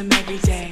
Every day.